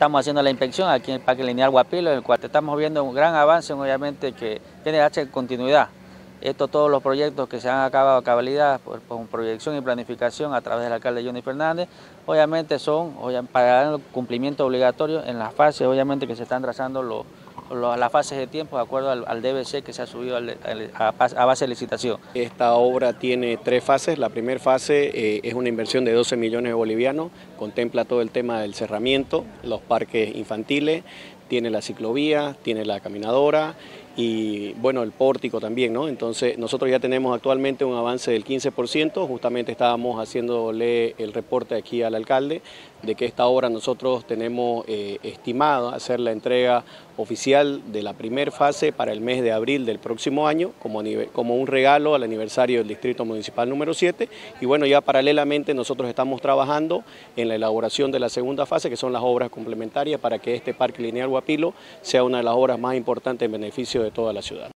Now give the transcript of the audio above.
Estamos haciendo la inspección aquí en el Parque Lineal Guapilo, en el cual estamos viendo un gran avance, obviamente, que tiene darse continuidad. Esto, todos los proyectos que se han acabado a cabalidad por, por, proyección y planificación a través del alcalde Johnny Fernández, obviamente son para dar cumplimiento obligatorio en las fases, obviamente que se están trazando los, los, las fases de tiempo de acuerdo al, DBC que se ha subido a, base de licitación. Esta obra tiene tres fases. La primera fase eh, es una inversión de 12 millones de bolivianos, contempla todo el tema del cerramiento, los parques infantiles, tiene la ciclovía, tiene la caminadora y bueno, el pórtico también, ¿no? Entonces nosotros ya tenemos actualmente un avance del 15%, justamente estábamos haciéndole el reporte aquí al alcalde de que esta obra nosotros tenemos eh, estimado hacer la entrega oficial de la primera fase para el mes de abril del próximo año como, como un regalo al aniversario del Distrito Municipal número 7 y bueno, ya paralelamente nosotros estamos trabajando en la elaboración de la segunda fase que son las obras complementarias para que este Parque Lineal Guapilo sea una de las obras más importantes en beneficio de toda la ciudad.